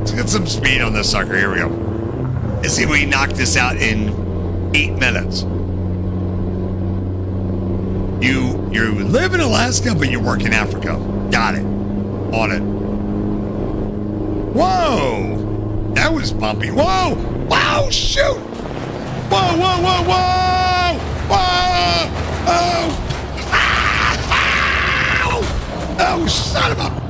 Let's get some speed on this sucker. Here we go. Let's see if we can knock this out in eight minutes. You you live in Alaska, but you work in Africa. Got it. On it. Whoa! That was bumpy. Whoa! Wow! Shoot! Whoa! Whoa! Whoa! Whoa! Whoa! Oh! Ah! Oh! Oh! Son of a